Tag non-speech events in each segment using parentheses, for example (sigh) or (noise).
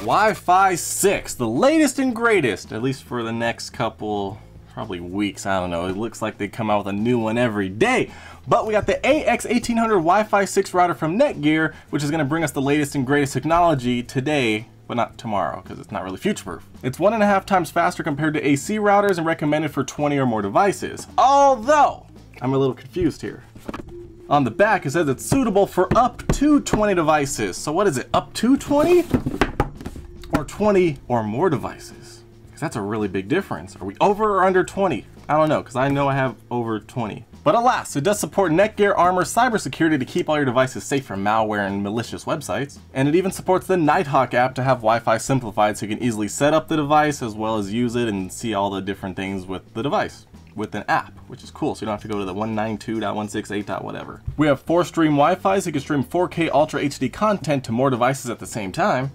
Wi-Fi 6, the latest and greatest, at least for the next couple, probably weeks, I don't know. It looks like they come out with a new one every day. But we got the AX1800 Wi-Fi 6 router from Netgear, which is gonna bring us the latest and greatest technology today, but not tomorrow, because it's not really future-proof. It's one and a half times faster compared to AC routers and recommended for 20 or more devices. Although, I'm a little confused here. On the back, it says it's suitable for up to 20 devices. So what is it, up to 20? or 20 or more devices? Because that's a really big difference. Are we over or under 20? I don't know, because I know I have over 20. But alas, it does support Netgear Armor cybersecurity to keep all your devices safe from malware and malicious websites. And it even supports the Nighthawk app to have Wi-Fi simplified so you can easily set up the device as well as use it and see all the different things with the device with an app, which is cool. So you don't have to go to the 192.168. whatever. We have four stream Wi-Fi so you can stream 4K Ultra HD content to more devices at the same time.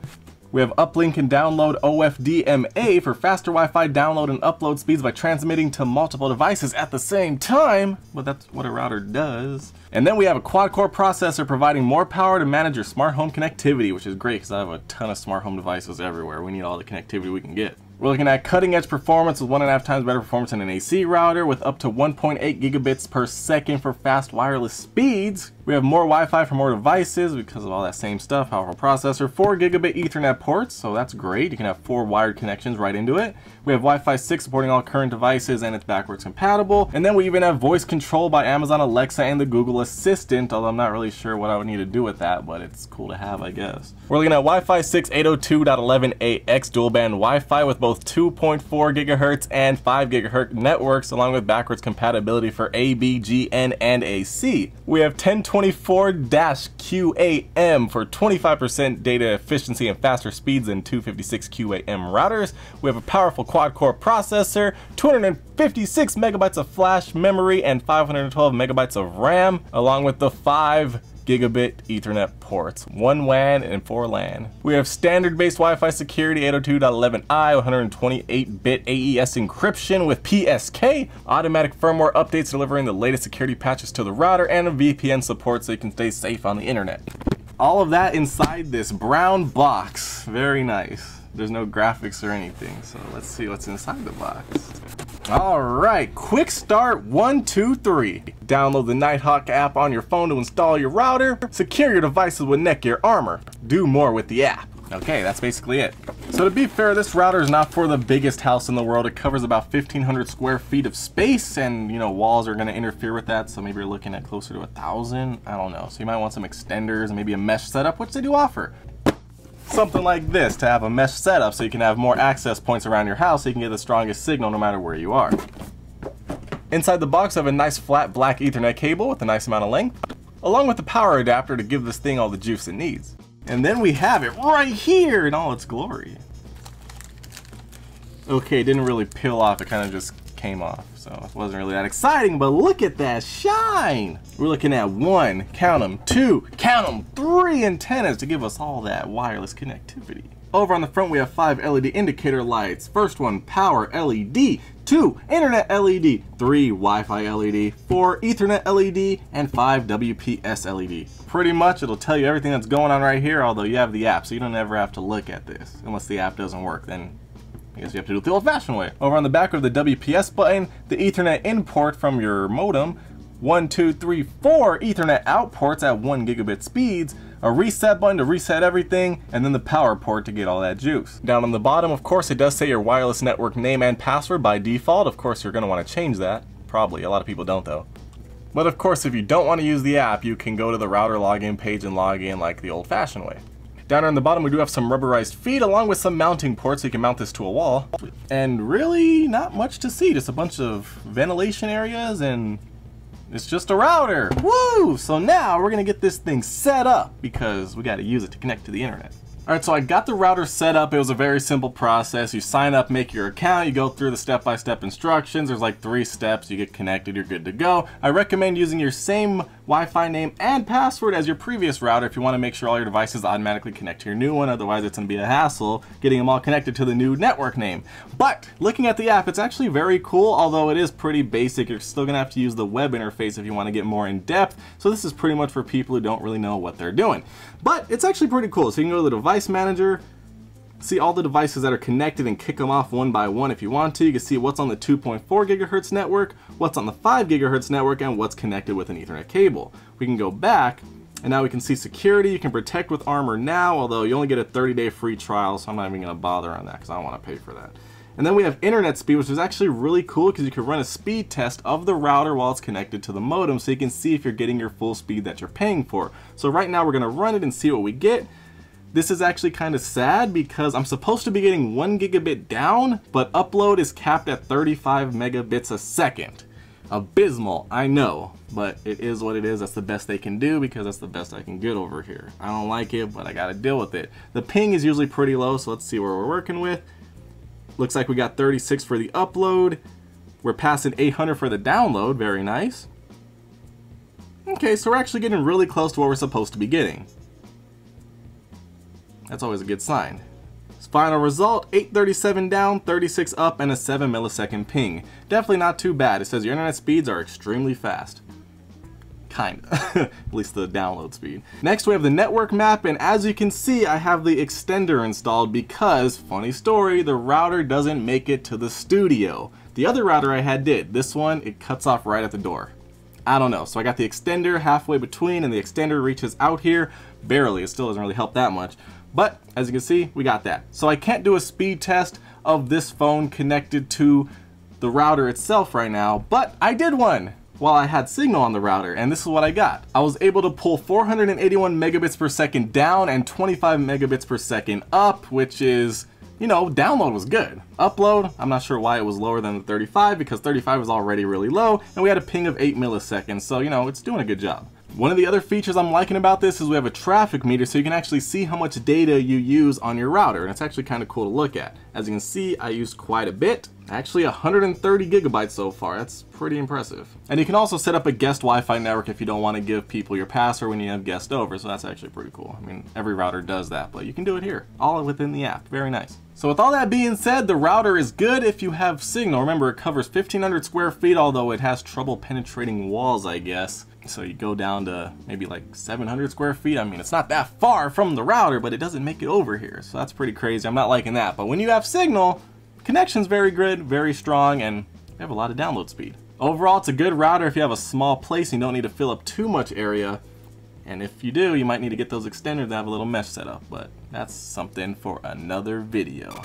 We have uplink and download OFDMA for faster Wi-Fi download and upload speeds by transmitting to multiple devices at the same time. Well, that's what a router does. And then we have a quad-core processor providing more power to manage your smart home connectivity, which is great because I have a ton of smart home devices everywhere. We need all the connectivity we can get. We're looking at cutting edge performance with one and a half times better performance than an AC router with up to 1.8 gigabits per second for fast wireless speeds. We have more Wi-Fi for more devices because of all that same stuff, powerful processor, 4 gigabit ethernet ports, so that's great. You can have four wired connections right into it. We have Wi-Fi 6 supporting all current devices and it's backwards compatible. And then we even have voice control by Amazon Alexa and the Google Assistant, although I'm not really sure what I would need to do with that, but it's cool to have, I guess. We're looking at Wi-Fi 6 802.11ax dual band Wi-Fi with both 2.4 gigahertz and 5 gigahertz networks, along with backwards compatibility for A, B, G, N, and AC. We have 1024-QAM for 25% data efficiency and faster speeds than 256QAM routers. We have a powerful quad-core processor, 256 megabytes of flash memory, and 512 megabytes of RAM, along with the 5 gigabit ethernet ports, one WAN and four LAN. We have standard-based Wi-Fi security 802.11i, 128-bit AES encryption with PSK, automatic firmware updates delivering the latest security patches to the router, and a VPN support so you can stay safe on the internet. All of that inside this brown box. Very nice. There's no graphics or anything, so let's see what's inside the box. All right, quick start one, two, three. Download the Nighthawk app on your phone to install your router. Secure your devices with Netgear Armor. Do more with the app. Okay, that's basically it. So to be fair, this router is not for the biggest house in the world. It covers about 1,500 square feet of space and, you know, walls are gonna interfere with that. So maybe you're looking at closer to a thousand. I don't know. So you might want some extenders and maybe a mesh setup, which they do offer something like this to have a mesh setup so you can have more access points around your house so you can get the strongest signal no matter where you are. Inside the box I have a nice flat black ethernet cable with a nice amount of length, along with the power adapter to give this thing all the juice it needs. And then we have it right here in all its glory. Okay, it didn't really peel off, it kind of just came off, so it wasn't really that exciting, but look at that shine! We're looking at one, count them, two, count them, three antennas to give us all that wireless connectivity. Over on the front we have five LED indicator lights. First one, power LED. Two, internet LED. Three, Wi-Fi LED. Four, ethernet LED. And five, WPS LED. Pretty much it'll tell you everything that's going on right here, although you have the app, so you don't ever have to look at this. Unless the app doesn't work, then I guess you have to do it the old-fashioned way. Over on the back of the WPS button, the Ethernet in port from your modem, one, two, three, four Ethernet out ports at one gigabit speeds, a reset button to reset everything, and then the power port to get all that juice. Down on the bottom, of course, it does say your wireless network name and password by default. Of course, you're gonna wanna change that. Probably, a lot of people don't though. But of course, if you don't want to use the app, you can go to the router login page and log in like the old-fashioned way. Down on the bottom we do have some rubberized feet along with some mounting ports so you can mount this to a wall. And really not much to see, just a bunch of ventilation areas and it's just a router. Woo! So now we're gonna get this thing set up because we gotta use it to connect to the internet. Alright, so I got the router set up. It was a very simple process. You sign up, make your account, you go through the step-by-step -step instructions. There's like three steps. You get connected, you're good to go. I recommend using your same Wi-Fi name and password as your previous router if you want to make sure all your devices automatically connect to your new one. Otherwise, it's going to be a hassle getting them all connected to the new network name. But looking at the app, it's actually very cool, although it is pretty basic. You're still going to have to use the web interface if you want to get more in depth. So this is pretty much for people who don't really know what they're doing. But it's actually pretty cool. So you can go to the device manager, see all the devices that are connected and kick them off one by one if you want to. You can see what's on the 2.4 gigahertz network, what's on the 5 gigahertz network, and what's connected with an ethernet cable. We can go back and now we can see security. You can protect with Armor now, although you only get a 30 day free trial, so I'm not even gonna bother on that because I don't wanna pay for that. And then we have internet speed, which is actually really cool because you can run a speed test of the router while it's connected to the modem so you can see if you're getting your full speed that you're paying for. So right now we're gonna run it and see what we get. This is actually kind of sad because I'm supposed to be getting one gigabit down, but upload is capped at 35 megabits a second. Abysmal, I know, but it is what it is. That's the best they can do because that's the best I can get over here. I don't like it, but I gotta deal with it. The ping is usually pretty low, so let's see where we're working with. Looks like we got 36 for the upload. We're passing 800 for the download, very nice. Okay, so we're actually getting really close to what we're supposed to be getting. That's always a good sign. Final result, 837 down, 36 up, and a 7 millisecond ping. Definitely not too bad. It says your internet speeds are extremely fast. Kinda. (laughs) At least the download speed. Next we have the network map, and as you can see, I have the extender installed because, funny story, the router doesn't make it to the studio. The other router I had did. This one, it cuts off right at the door. I don't know. So I got the extender halfway between, and the extender reaches out here. Barely. It still doesn't really help that much. But as you can see, we got that. So I can't do a speed test of this phone connected to the router itself right now, but I did one while I had signal on the router, and this is what I got. I was able to pull 481 megabits per second down and 25 megabits per second up, which is, you know, download was good. Upload, I'm not sure why it was lower than the 35, because 35 was already really low, and we had a ping of 8 milliseconds, so, you know, it's doing a good job. One of the other features I'm liking about this is we have a traffic meter so you can actually see how much data you use on your router and it's actually kind of cool to look at. As you can see I use quite a bit, actually 130 gigabytes so far, that's pretty impressive. And you can also set up a guest Wi-Fi network if you don't want to give people your password when you have guests over so that's actually pretty cool. I mean every router does that but you can do it here, all within the app, very nice. So with all that being said, the router is good if you have signal. Remember, it covers 1,500 square feet, although it has trouble penetrating walls, I guess. So you go down to maybe like 700 square feet. I mean, it's not that far from the router, but it doesn't make it over here. So that's pretty crazy. I'm not liking that. But when you have signal, connection's very good, very strong, and you have a lot of download speed. Overall, it's a good router if you have a small place and you don't need to fill up too much area. And if you do, you might need to get those extenders that have a little mesh set up. But that's something for another video.